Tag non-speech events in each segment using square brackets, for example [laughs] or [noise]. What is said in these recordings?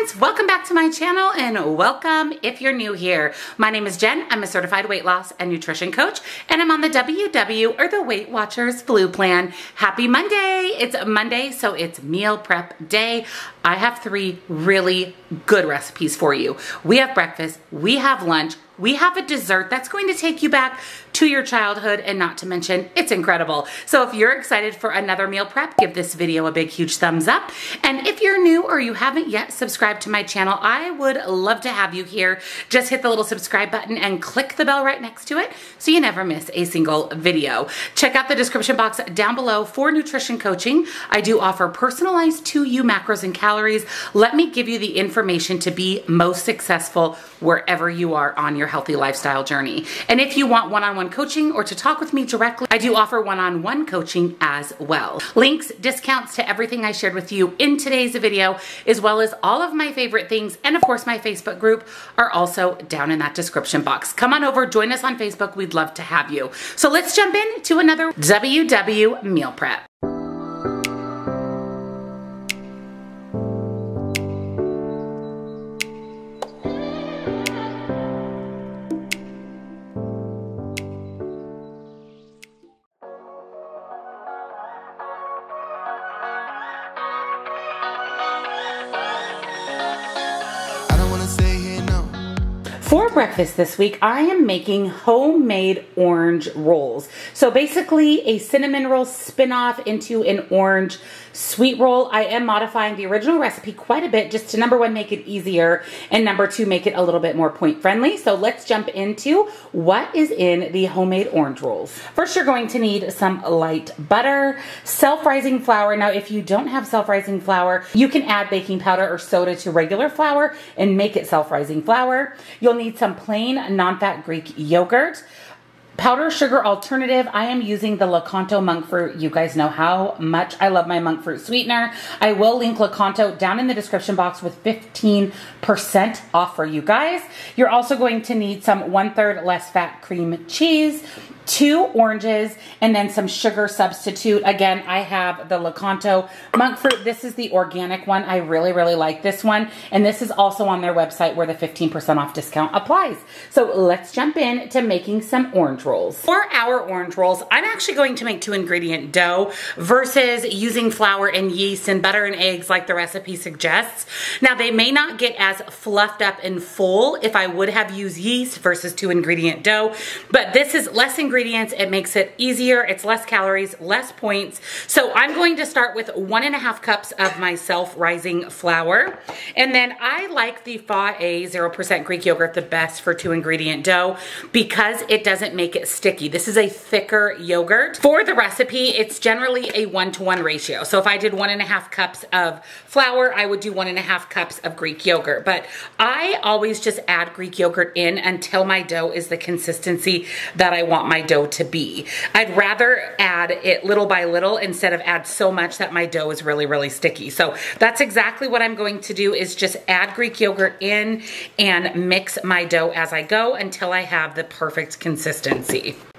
friends, welcome back to my channel and welcome if you're new here. My name is Jenn, I'm a certified weight loss and nutrition coach and I'm on the WW or the Weight Watchers Blue Plan. Happy Monday! It's a Monday, so it's meal prep day. I have three really good recipes for you. We have breakfast, we have lunch, we have a dessert that's going to take you back to your childhood and not to mention it's incredible. So if you're excited for another meal prep, give this video a big huge thumbs up. And if you're new or you haven't yet subscribed to my channel, I would love to have you here. Just hit the little subscribe button and click the bell right next to it so you never miss a single video. Check out the description box down below for nutrition coaching. I do offer personalized to you macros and calories. Let me give you the information to be most successful wherever you are on your healthy lifestyle journey. And if you want one-on-one coaching or to talk with me directly, I do offer one-on-one coaching as well. Links, discounts to everything I shared with you in today's video, as well as all of my favorite things, and of course my Facebook group are also down in that description box. Come on over, join us on Facebook. We'd love to have you. So let's jump into another WW meal prep. Breakfast this week, I am making homemade orange rolls. So basically a cinnamon roll spin-off into an orange sweet roll. I am modifying the original recipe quite a bit just to number one, make it easier, and number two, make it a little bit more point friendly. So let's jump into what is in the homemade orange rolls. First, you're going to need some light butter, self-rising flour. Now, if you don't have self-rising flour, you can add baking powder or soda to regular flour and make it self-rising flour. You'll need some plain non-fat Greek yogurt. Powder sugar alternative, I am using the Lakanto monk fruit. You guys know how much I love my monk fruit sweetener. I will link Lakanto down in the description box with 15% off for you guys. You're also going to need some one third less fat cream cheese, two oranges, and then some sugar substitute. Again, I have the Lakanto monk fruit. This is the organic one. I really, really like this one. And this is also on their website where the 15% off discount applies. So let's jump in to making some orange rolls. For our orange rolls, I'm actually going to make two ingredient dough versus using flour and yeast and butter and eggs like the recipe suggests. Now they may not get as fluffed up and full if I would have used yeast versus two ingredient dough, but this is less ingredients. It makes it easier. It's less calories, less points. So I'm going to start with one and a half cups of my self-rising flour. And then I like the Fage 0% Greek yogurt the best for two ingredient dough because it doesn't make it sticky. This is a thicker yogurt. For the recipe, it's generally a one to one ratio. So if I did one and a half cups of flour, I would do one and a half cups of Greek yogurt. But I always just add Greek yogurt in until my dough is the consistency that I want my dough to be. I'd rather add it little by little instead of add so much that my dough is really, really sticky. So that's exactly what I'm going to do is just add Greek yogurt in and mix my dough as I go until I have the perfect consistency. See.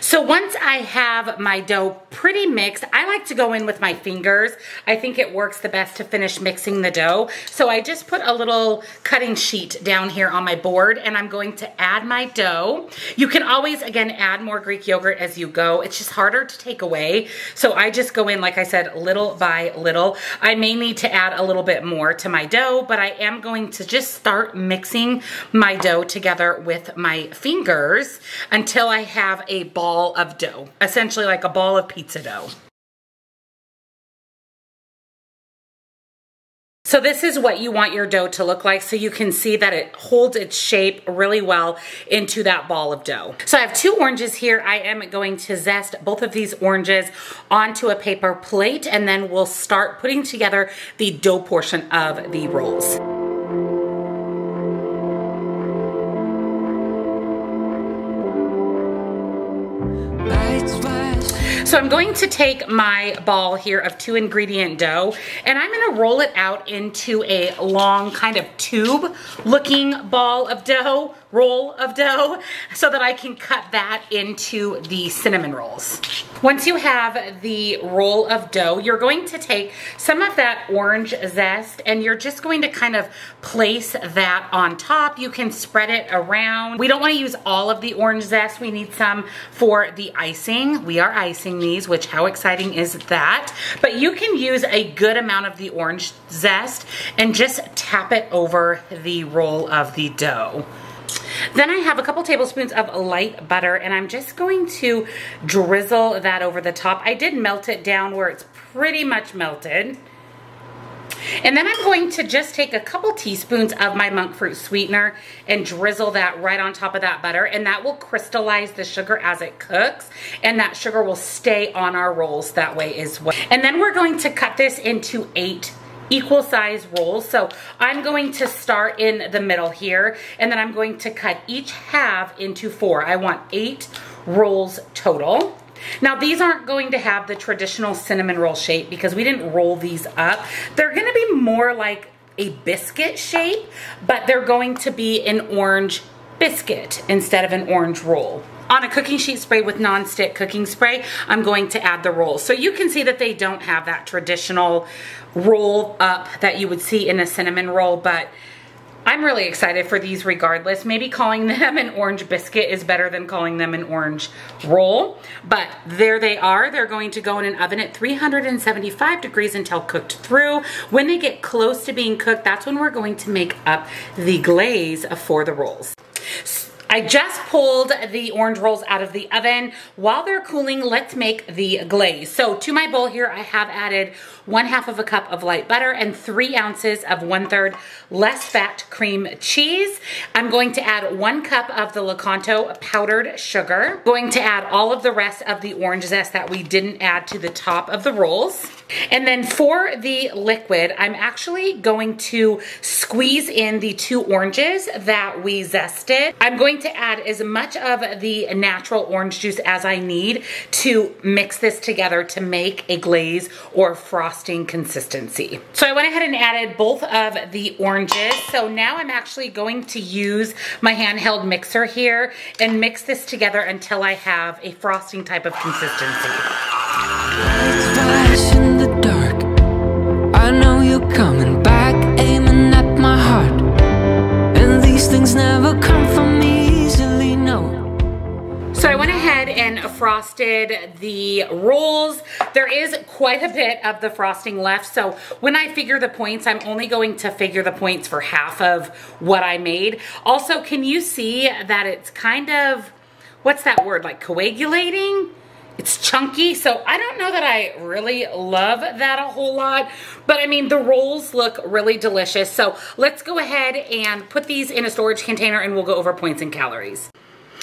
So once I have my dough pretty mixed, I like to go in with my fingers. I think it works the best to finish mixing the dough. So I just put a little cutting sheet down here on my board and I'm going to add my dough. You can always, again, add more Greek yogurt as you go. It's just harder to take away. So I just go in, like I said, little by little. I may need to add a little bit more to my dough, but I am going to just start mixing my dough together with my fingers until I have a ball of dough, essentially like a ball of pizza dough. So this is what you want your dough to look like so you can see that it holds its shape really well into that ball of dough. So I have two oranges here. I am going to zest both of these oranges onto a paper plate and then we'll start putting together the dough portion of the rolls. So I'm going to take my ball here of two ingredient dough and I'm gonna roll it out into a long kind of tube looking ball of dough roll of dough so that I can cut that into the cinnamon rolls. Once you have the roll of dough, you're going to take some of that orange zest and you're just going to kind of place that on top. You can spread it around. We don't want to use all of the orange zest. We need some for the icing. We are icing these, which how exciting is that? But you can use a good amount of the orange zest and just tap it over the roll of the dough. Then I have a couple tablespoons of light butter and I'm just going to drizzle that over the top. I did melt it down where it's pretty much melted. And then I'm going to just take a couple teaspoons of my monk fruit sweetener and drizzle that right on top of that butter and that will crystallize the sugar as it cooks and that sugar will stay on our rolls that way as well. And then we're going to cut this into eight equal size rolls. So I'm going to start in the middle here and then I'm going to cut each half into four. I want eight rolls total. Now these aren't going to have the traditional cinnamon roll shape because we didn't roll these up. They're gonna be more like a biscuit shape, but they're going to be an orange biscuit instead of an orange roll. On a cooking sheet spray with non-stick cooking spray, I'm going to add the rolls. So you can see that they don't have that traditional roll up that you would see in a cinnamon roll, but I'm really excited for these regardless. Maybe calling them an orange biscuit is better than calling them an orange roll. But there they are. They're going to go in an oven at 375 degrees until cooked through. When they get close to being cooked, that's when we're going to make up the glaze for the rolls. I just pulled the orange rolls out of the oven. While they're cooling, let's make the glaze. So to my bowl here, I have added one half of a cup of light butter and three ounces of one third less fat cream cheese. I'm going to add one cup of the Lakanto powdered sugar. Going to add all of the rest of the orange zest that we didn't add to the top of the rolls. And then for the liquid, I'm actually going to squeeze in the two oranges that we zested. I'm going to add as much of the natural orange juice as I need to mix this together to make a glaze or frosting consistency. So I went ahead and added both of the oranges. So now I'm actually going to use my handheld mixer here and mix this together until I have a frosting type of consistency. Things never come from easily, no. So I went ahead and frosted the rolls. There is quite a bit of the frosting left. So when I figure the points, I'm only going to figure the points for half of what I made. Also, can you see that it's kind of, what's that word, like coagulating? It's chunky, so I don't know that I really love that a whole lot, but I mean, the rolls look really delicious. So let's go ahead and put these in a storage container and we'll go over points and calories.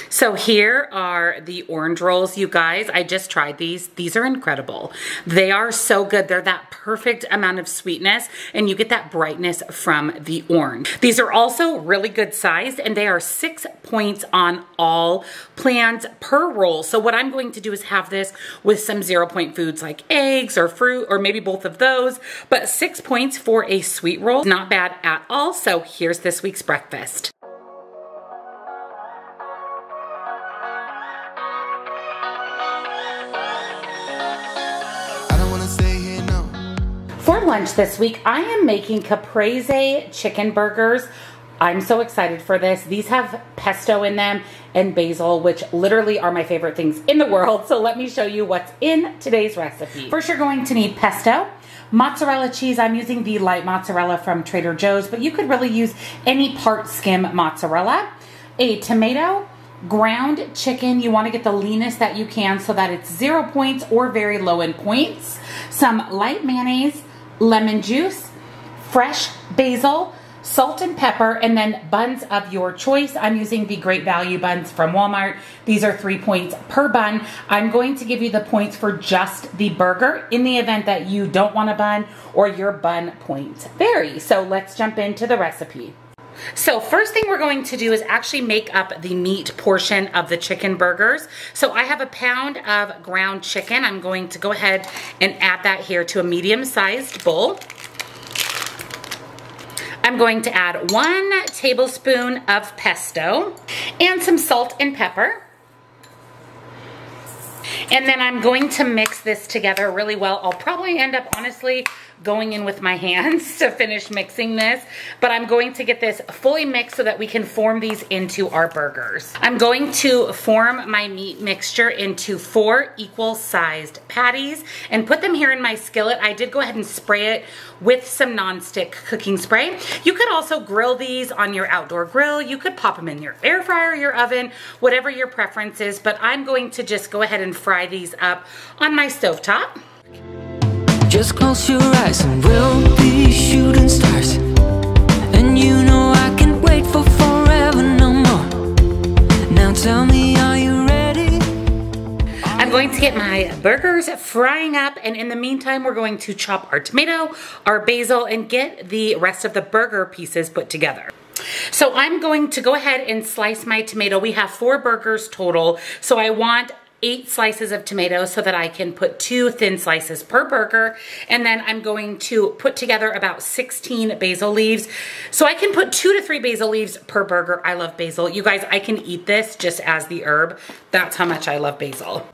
So here are the orange rolls, you guys. I just tried these. These are incredible. They are so good. They're that perfect amount of sweetness and you get that brightness from the orange. These are also really good sized and they are six points on all plans per roll. So what I'm going to do is have this with some zero point foods like eggs or fruit or maybe both of those, but six points for a sweet roll. Not bad at all. So here's this week's breakfast. Lunch this week, I am making caprese chicken burgers. I'm so excited for this. These have pesto in them and basil, which literally are my favorite things in the world. So let me show you what's in today's recipe. First, you're going to need pesto, mozzarella cheese. I'm using the light mozzarella from Trader Joe's, but you could really use any part skim mozzarella, a tomato, ground chicken. You want to get the leanest that you can so that it's zero points or very low in points, some light mayonnaise, lemon juice, fresh basil, salt and pepper, and then buns of your choice. I'm using the Great Value buns from Walmart. These are three points per bun. I'm going to give you the points for just the burger in the event that you don't want a bun or your bun points vary. So let's jump into the recipe. So first thing we're going to do is actually make up the meat portion of the chicken burgers. So I have a pound of ground chicken. I'm going to go ahead and add that here to a medium-sized bowl. I'm going to add one tablespoon of pesto and some salt and pepper. And then I'm going to mix this together really well. I'll probably end up, honestly, going in with my hands [laughs] to finish mixing this, but I'm going to get this fully mixed so that we can form these into our burgers. I'm going to form my meat mixture into four equal sized patties and put them here in my skillet. I did go ahead and spray it with some nonstick cooking spray. You could also grill these on your outdoor grill. You could pop them in your air fryer, your oven, whatever your preference is, but I'm going to just go ahead and fry these up on my stovetop. Just close your eyes and we'll be shooting stars And you know I can't wait for forever no more Now tell me are you ready? I'm going to get my burgers frying up and in the meantime we're going to chop our tomato, our basil and get the rest of the burger pieces put together. So I'm going to go ahead and slice my tomato. We have four burgers total. So I want eight slices of tomatoes so that I can put two thin slices per burger. And then I'm going to put together about 16 basil leaves. So I can put two to three basil leaves per burger. I love basil. You guys, I can eat this just as the herb. That's how much I love basil.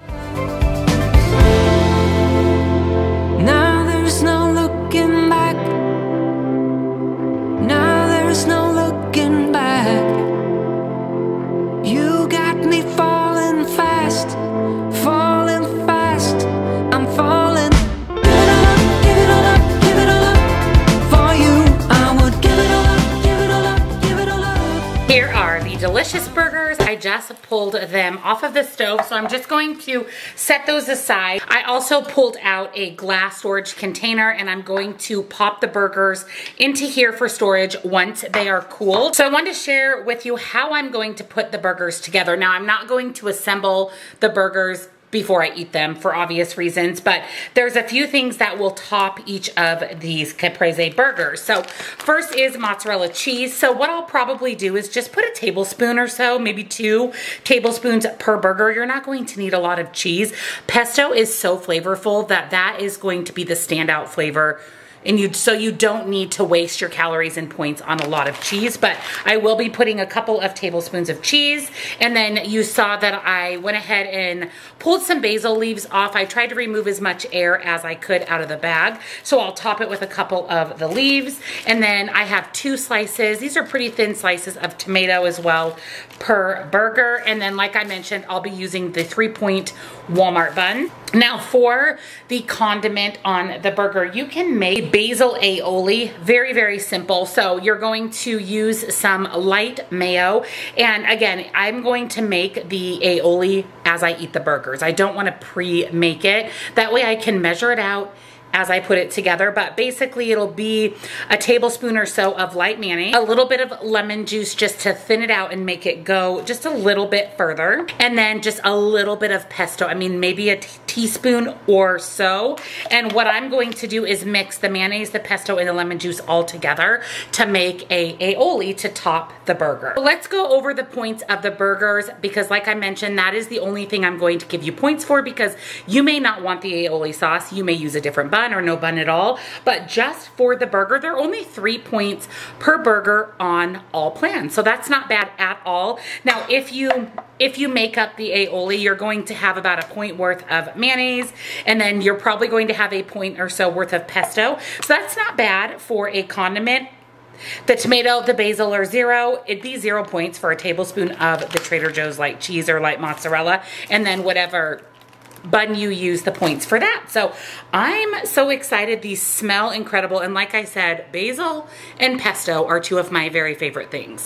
So I'm just going to set those aside. I also pulled out a glass storage container and I'm going to pop the burgers into here for storage once they are cooled. So I wanted to share with you how I'm going to put the burgers together. Now I'm not going to assemble the burgers before I eat them for obvious reasons, but there's a few things that will top each of these caprese burgers. So first is mozzarella cheese. So what I'll probably do is just put a tablespoon or so, maybe two tablespoons per burger. You're not going to need a lot of cheese. Pesto is so flavorful that that is going to be the standout flavor and you so you don't need to waste your calories and points on a lot of cheese but I will be putting a couple of tablespoons of cheese. And then you saw that I went ahead and pulled some basil leaves off. I tried to remove as much air as I could out of the bag. So I'll top it with a couple of the leaves. And then I have two slices. These are pretty thin slices of tomato as well per burger. And then like I mentioned I'll be using the three point Walmart bun. Now for the condiment on the burger you can make basil aioli. Very, very simple. So you're going to use some light mayo. And again, I'm going to make the aioli as I eat the burgers. I don't want to pre-make it. That way I can measure it out as I put it together, but basically it'll be a tablespoon or so of light mayonnaise, a little bit of lemon juice just to thin it out and make it go just a little bit further, and then just a little bit of pesto. I mean, maybe a teaspoon or so. And what I'm going to do is mix the mayonnaise, the pesto, and the lemon juice all together to make a aioli to top the burger. Let's go over the points of the burgers because like I mentioned, that is the only thing I'm going to give you points for because you may not want the aioli sauce. You may use a different bun bun or no bun at all. But just for the burger, there are only three points per burger on all plans. So that's not bad at all. Now, if you if you make up the aioli, you're going to have about a point worth of mayonnaise, and then you're probably going to have a point or so worth of pesto. So that's not bad for a condiment. The tomato, the basil are zero. It'd be zero points for a tablespoon of the Trader Joe's light cheese or light mozzarella. And then whatever bun you use the points for that. So I'm so excited. These smell incredible. And like I said, basil and pesto are two of my very favorite things.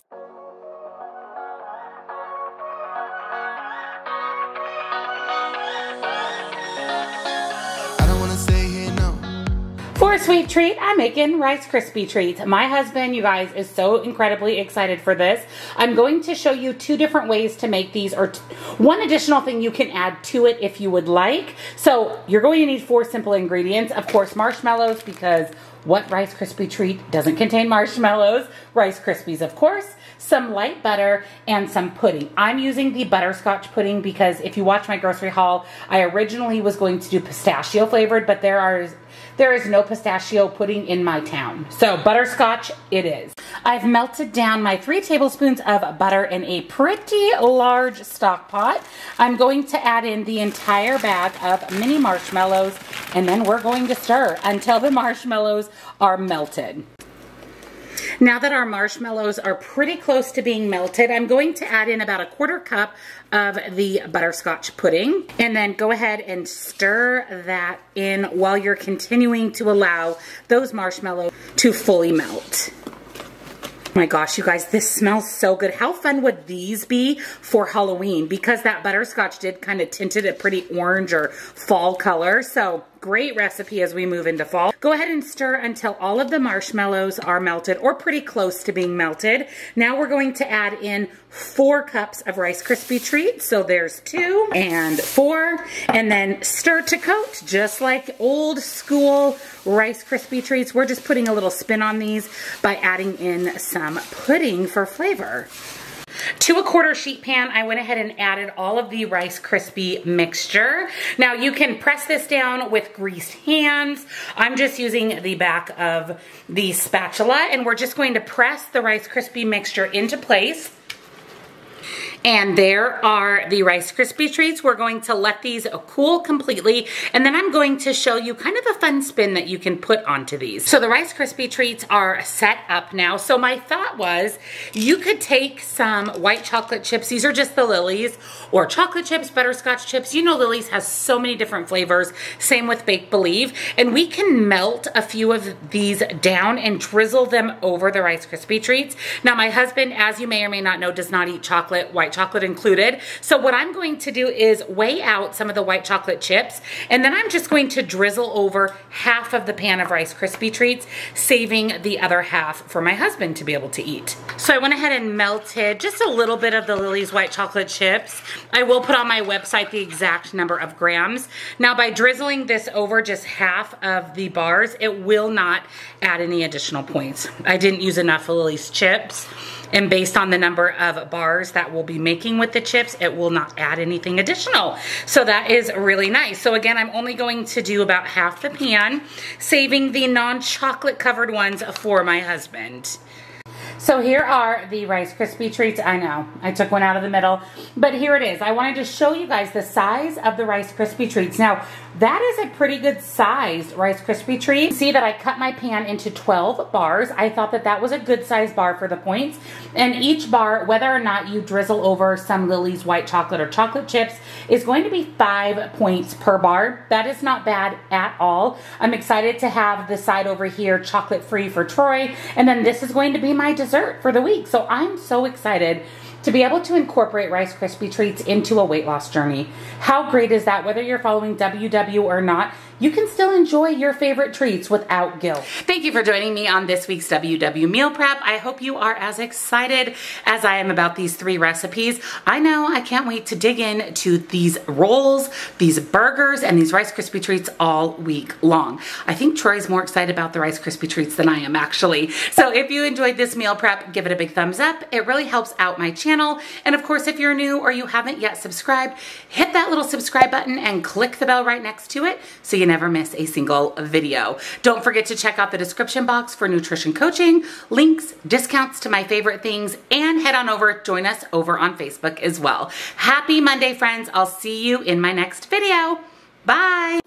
Sweet treat, I'm making Rice Krispie treats. My husband, you guys, is so incredibly excited for this. I'm going to show you two different ways to make these or one additional thing you can add to it if you would like. So you're going to need four simple ingredients. Of course, marshmallows because what Rice Krispie treat doesn't contain marshmallows? Rice Krispies, of course some light butter, and some pudding. I'm using the butterscotch pudding because if you watch my grocery haul, I originally was going to do pistachio flavored, but there are there is no pistachio pudding in my town. So butterscotch it is. I've melted down my three tablespoons of butter in a pretty large stock pot. I'm going to add in the entire bag of mini marshmallows and then we're going to stir until the [laughs] marshmallows are melted. Now that our marshmallows are pretty close to being melted, I'm going to add in about a quarter cup of the butterscotch pudding and then go ahead and stir that in while you're continuing to allow those marshmallows to fully melt Oh my gosh, you guys, this smells so good. How fun would these be for Halloween? Because that butterscotch did kind of tinted a pretty orange or fall color. So great recipe as we move into fall. Go ahead and stir until all of the marshmallows are melted or pretty close to being melted. Now we're going to add in four cups of Rice Krispie treats. So there's two and four and then stir to coat just like old school Rice Krispie treats. We're just putting a little spin on these by adding in some pudding for flavor. To a quarter sheet pan, I went ahead and added all of the Rice Krispie mixture. Now you can press this down with greased hands. I'm just using the back of the spatula and we're just going to press the Rice Krispie mixture into place. And there are the Rice Krispie treats. We're going to let these cool completely. And then I'm going to show you kind of a fun spin that you can put onto these. So the Rice Krispie treats are set up now. So my thought was you could take some white chocolate chips. These are just the Lily's or chocolate chips, butterscotch chips. You know Lily's has so many different flavors. Same with Bake Believe. And we can melt a few of these down and drizzle them over the Rice Krispie treats. Now my husband, as you may or may not know, does not eat chocolate, white chocolate included. So what I'm going to do is weigh out some of the white chocolate chips and then I'm just going to drizzle over half of the pan of Rice Krispie treats, saving the other half for my husband to be able to eat. So I went ahead and melted just a little bit of the Lily's white chocolate chips. I will put on my website the exact number of grams. Now by drizzling this over just half of the bars, it will not add any additional points. I didn't use enough of Lily's chips. And based on the number of bars that we'll be making with the chips, it will not add anything additional. So that is really nice. So again, I'm only going to do about half the pan, saving the non-chocolate covered ones for my husband. So here are the Rice Krispie treats. I know, I took one out of the middle, but here it is. I wanted to show you guys the size of the Rice Krispie treats. Now, that is a pretty good sized Rice Krispie treat. See that I cut my pan into 12 bars. I thought that that was a good size bar for the points. And each bar, whether or not you drizzle over some Lily's white chocolate or chocolate chips, is going to be five points per bar. That is not bad at all. I'm excited to have the side over here chocolate free for Troy. And then this is going to be my dessert for the week. So I'm so excited to be able to incorporate Rice Krispie treats into a weight loss journey. How great is that? Whether you're following WW or not, you can still enjoy your favorite treats without guilt. Thank you for joining me on this week's WW Meal Prep. I hope you are as excited as I am about these three recipes. I know I can't wait to dig in to these rolls, these burgers, and these Rice Krispie treats all week long. I think Troy's more excited about the Rice Krispie treats than I am actually. So if you enjoyed this meal prep, give it a big thumbs up. It really helps out my channel. And of course, if you're new or you haven't yet subscribed, hit that little subscribe button and click the bell right next to it so you never miss a single video. Don't forget to check out the description box for nutrition coaching, links, discounts to my favorite things, and head on over, join us over on Facebook as well. Happy Monday, friends. I'll see you in my next video. Bye.